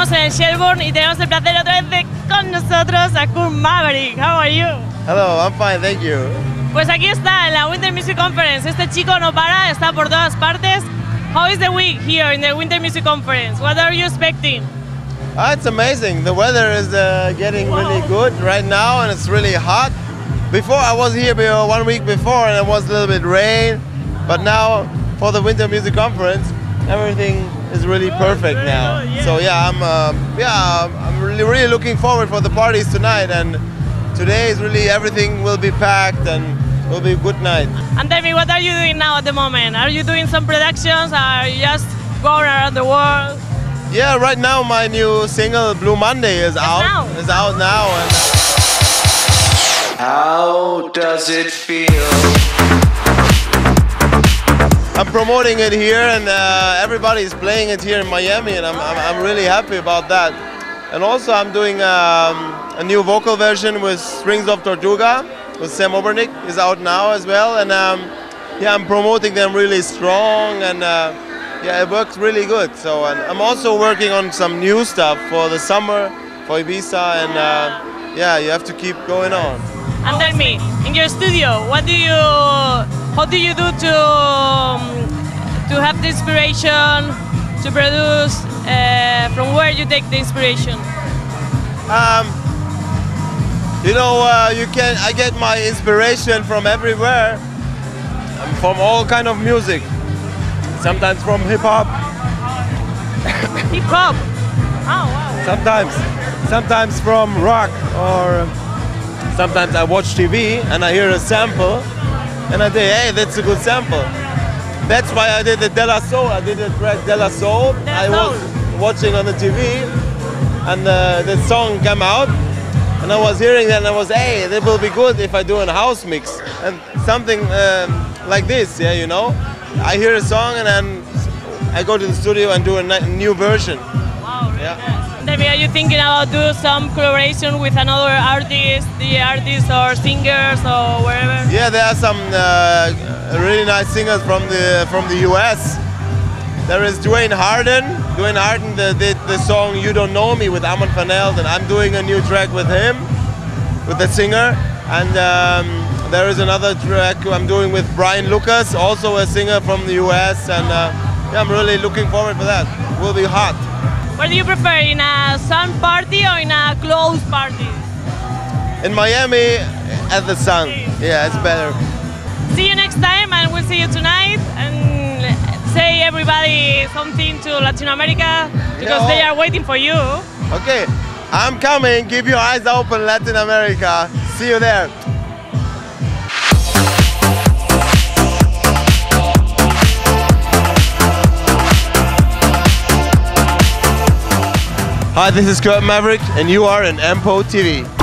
estamos en el Shelborne y tenemos el placer otra vez de con nosotros a Kurd Maverick. How are you? Hello, I'm fine, thank you. Pues aquí está en la Winter Music Conference. Este chico no para, está por todas partes. How is the week here in the Winter Music Conference? What are you expecting? Ah, it's amazing. The weather is uh, getting really good right now, and it's really hot. Before I was here one week before, and it was a little bit rain, but now for the Winter Music Conference, everything is really perfect now. So yeah, I'm um, yeah I'm really really looking forward for the parties tonight, and today is really everything will be packed and it will be a good night. And tell me, what are you doing now at the moment? Are you doing some productions? Are you just going around the world? Yeah, right now my new single Blue Monday is out. now. Is out now, and How does it feel? I'm promoting it here, and uh, everybody is playing it here in Miami, and I'm, I'm, I'm really happy about that. And also, I'm doing um, a new vocal version with Strings of Tortuga with Sam Obernik is out now as well, and um, yeah, I'm promoting them really strong, and uh, yeah, it works really good. So, and I'm also working on some new stuff for the summer for Ibiza, and uh, yeah, you have to keep going on. And tell me, in your studio, what do you, what do you do to, um, to have the inspiration to produce? Uh, from where you take the inspiration? Um, you know, uh, you can. I get my inspiration from everywhere, um, from all kind of music. Sometimes from hip hop. Hip hop. Oh wow. Sometimes, sometimes from rock, or sometimes I watch TV and I hear a sample, and I say, hey, that's a good sample. That's why I did the De La Soul. I did the track De La Soul. De La I was Soul. watching on the TV, and uh, the song came out, and I was hearing that, and I was, hey, that will be good if I do a house mix and something um, like this. Yeah, you know, I hear a song and then I go to the studio and do a new version. Wow, really Yeah. nice. Are you thinking about do some collaboration with another artist, the artist or singers or wherever? Yeah, there are some uh, really nice singers from the from the US. There is Duane Harden. Duane Harden the, did the song "You Don't Know Me" with Armand Van Helden. I'm doing a new track with him, with the singer. And um, there is another track I'm doing with Brian Lucas, also a singer from the US. And uh, yeah, I'm really looking forward for that. Will be hot. What do you prefer, in a sun party or in a closed party? In Miami, at the sun. Yeah, it's better. See you next time, and we'll see you tonight. And say everybody something to Latin America because they oh. are waiting for you. Okay, I'm coming. Keep your eyes open, Latin America. See you there. Hi, this is Kurd Maverick, and you are in EMPO TV.